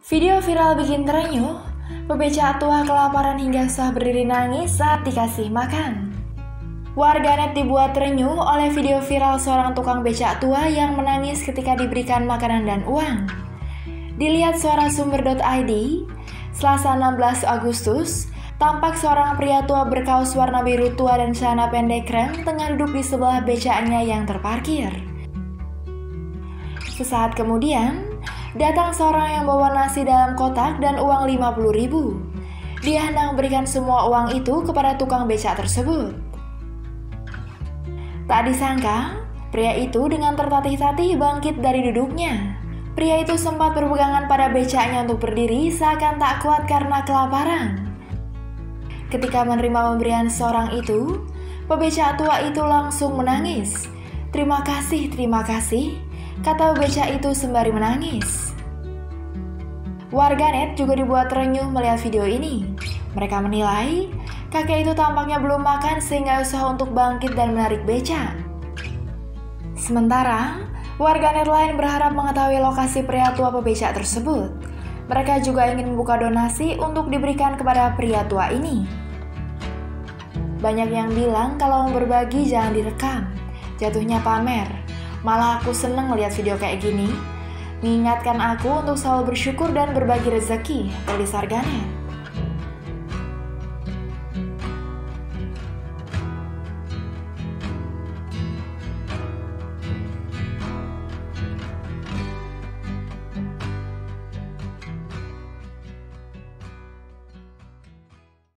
Video viral bikin terenyuh, pembeca tua kelaparan hingga sah berdiri nangis saat dikasih makan. Warganet dibuat terenyuh oleh video viral seorang tukang becak tua yang menangis ketika diberikan makanan dan uang. Dilihat suara sumber.id, Selasa 16 Agustus, tampak seorang pria tua berkaus warna biru tua dan celana pendek krem tengah duduk di sebelah becaknya yang terparkir. Sesaat kemudian, datang seorang yang bawa nasi dalam kotak dan uang 50 ribu. Dia hendak memberikan semua uang itu kepada tukang becak tersebut. Tak disangka, pria itu dengan tertatih-tatih bangkit dari duduknya. Pria itu sempat berpegangan pada becaknya untuk berdiri seakan tak kuat karena kelaparan. Ketika menerima pemberian seorang itu, pebecak tua itu langsung menangis. Terima kasih, terima kasih, kata pebecak itu sembari menangis. Warganet juga dibuat terenyuh melihat video ini. Mereka menilai, kakek itu tampaknya belum makan sehingga usaha untuk bangkit dan menarik beca. Sementara, warganet lain berharap mengetahui lokasi pria tua pebecak tersebut. Mereka juga ingin membuka donasi untuk diberikan kepada pria tua ini. Banyak yang bilang kalau mau berbagi jangan direkam, jatuhnya pamer. Malah aku seneng melihat video kayak gini, mengingatkan aku untuk selalu bersyukur dan berbagi rezeki, tulis Arganet.